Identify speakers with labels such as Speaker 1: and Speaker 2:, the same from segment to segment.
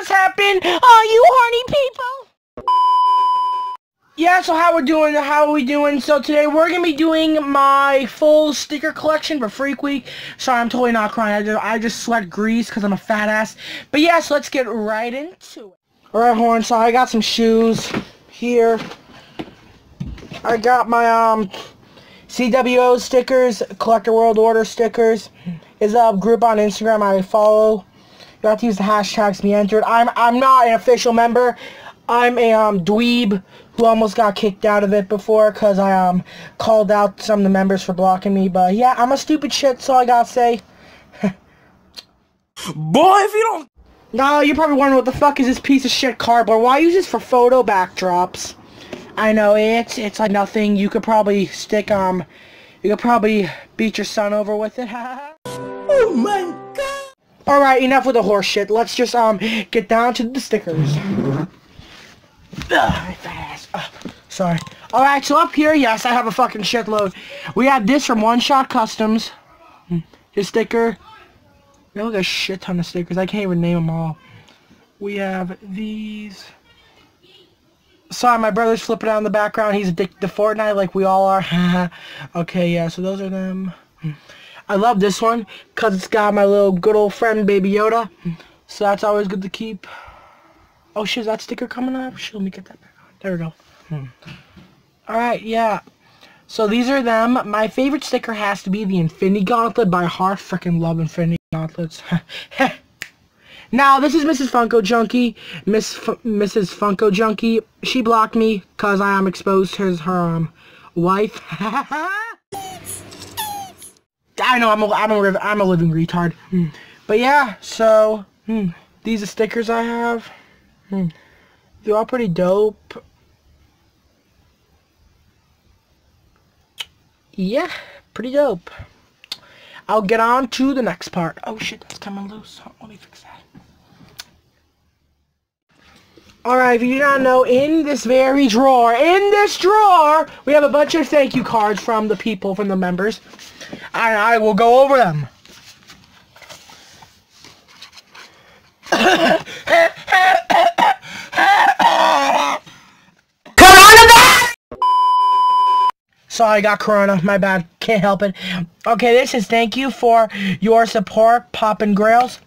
Speaker 1: what's happened? Are you horny people? Yeah, so how we're doing, how are we doing? So today we're going to be doing my full sticker collection for Freak Week. Sorry, I'm totally not crying. I just, I just sweat grease because I'm a fat ass. But yes, yeah, so let's get right into it. Alright, Horn, so I got some shoes here. I got my, um, CWO stickers, Collector World Order stickers. Is a group on Instagram I follow. You have to use the hashtags to be entered. I'm I'm not an official member. I'm a um dweeb who almost got kicked out of it before because I um called out some of the members for blocking me. But yeah, I'm a stupid shit. That's all I gotta say.
Speaker 2: Boy, if you don't.
Speaker 1: No, you're probably wondering what the fuck is this piece of shit cardboard? Why use this for photo backdrops? I know it's it's like nothing. You could probably stick um, you could probably beat your son over with it.
Speaker 2: oh my god!
Speaker 1: All right, enough with the horse shit. Let's just um get down to the stickers. Ugh, fast. sorry. All right, so up here, yes, I have a fucking shitload. We have this from One Shot Customs. His sticker. We have like a shit ton of stickers. I can't even name them all. We have these. Sorry, my brother's flipping out in the background. He's addicted to Fortnite like we all are. okay, yeah, so those are them. I love this one because it's got my little good old friend Baby Yoda. So that's always good to keep. Oh shit, is that sticker coming up? Shit, let me get that back on. There we go. Hmm. Alright, yeah. So these are them. My favorite sticker has to be the Infinity Gauntlet by heart. Freaking love Infinity Gauntlets. Now, this is Mrs. Funko Junkie. Miss F Mrs. Funko Junkie. She blocked me because I am exposed to her um, wife. I know, I'm a, I'm a, I'm a living retard. Hmm. But yeah, so, hmm, these are stickers I have. Hmm. They're all pretty dope. Yeah, pretty dope. I'll get on to the next part. Oh shit, that's coming loose. Let me fix that. Alright, if you do not know, in this very drawer, in this drawer, we have a bunch of thank you cards from the people, from the members. And I will go over them. Sorry, I got corona. My bad. Can't help it. Okay, this is thank you for your support, Poppin' Grails.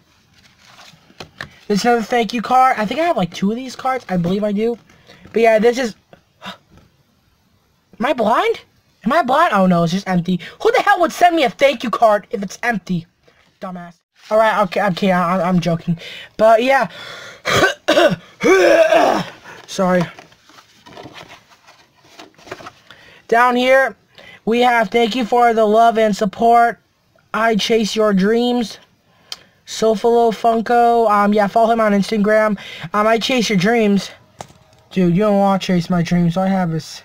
Speaker 1: This is another thank you card. I think I have like two of these cards. I believe I do. But yeah, this is... Am I blind? Am I blind? Oh no, it's just empty. Who the hell would send me a thank you card if it's empty? Dumbass. Alright, okay, okay, I, I'm joking. But yeah. Sorry. Down here, we have thank you for the love and support. I chase your dreams. Sofalo Funko. Um, yeah, follow him on Instagram. Um, I chase your dreams. Dude, you don't want to chase my dreams. All I have is,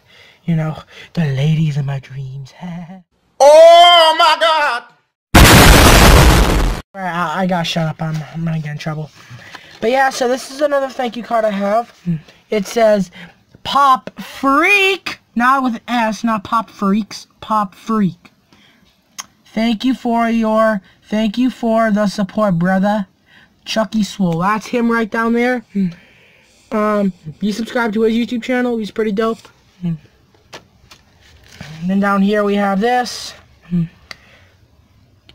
Speaker 1: you know, the ladies in my dreams.
Speaker 2: oh my god!
Speaker 1: Alright, I, I gotta shut up. I'm, I'm gonna get in trouble. But yeah, so this is another thank you card I have. It says, Pop Freak! Not with S, not Pop Freaks. Pop Freak. Thank you for your Thank you for the support, brother. Chucky Swole. That's him right down there. Um, you subscribe to his YouTube channel. He's pretty dope. And then down here we have this.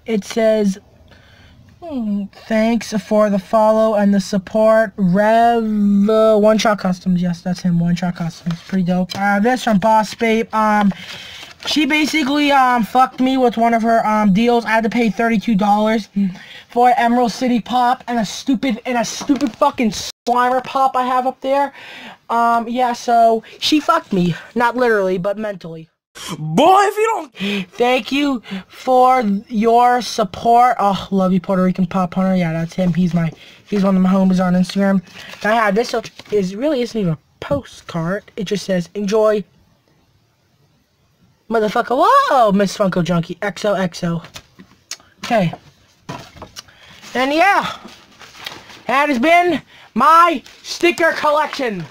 Speaker 1: It says, thanks for the follow and the support. Rev uh, One Shot Customs. Yes, that's him. One Shot Customs. Pretty dope. This from Boss Babe. Um, she basically um fucked me with one of her um deals. I had to pay $32 for Emerald City Pop and a stupid and a stupid fucking Slimer Pop I have up there. Um yeah, so she fucked me, not literally, but mentally.
Speaker 2: Boy, if you don't
Speaker 1: Thank you for your support. Oh, love you Puerto Rican Pop Hunter. Yeah, that's him. He's my he's one of my homies on Instagram. I have this is really isn't even a postcard. It just says enjoy Motherfucker, whoa, Miss Funko Junkie, XOXO. Okay. And yeah, that has been my sticker collection.